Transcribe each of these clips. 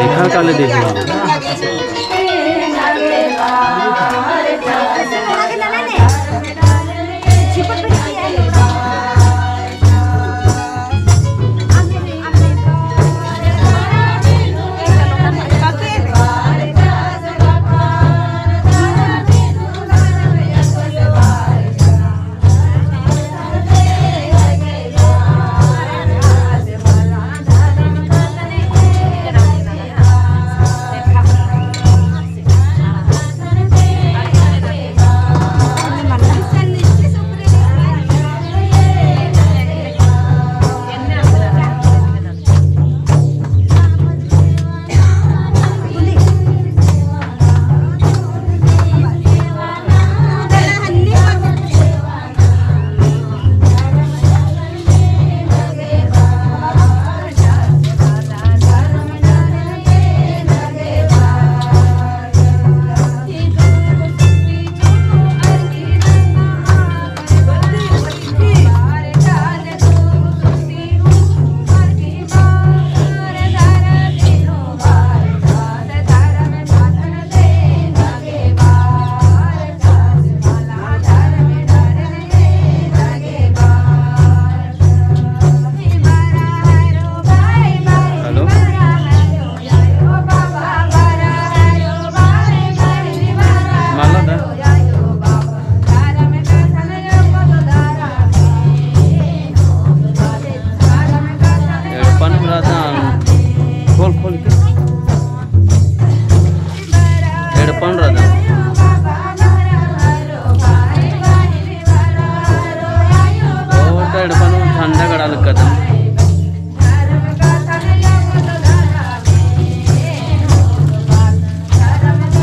देखा काले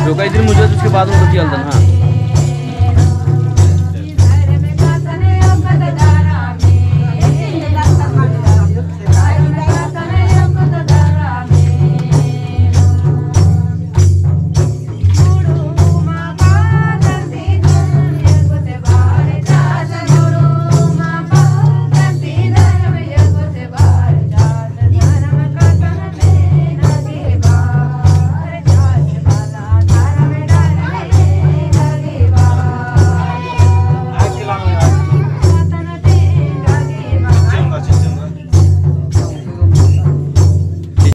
जो कई दिन मुझे तो उसके बाद में हल्दन हाँ।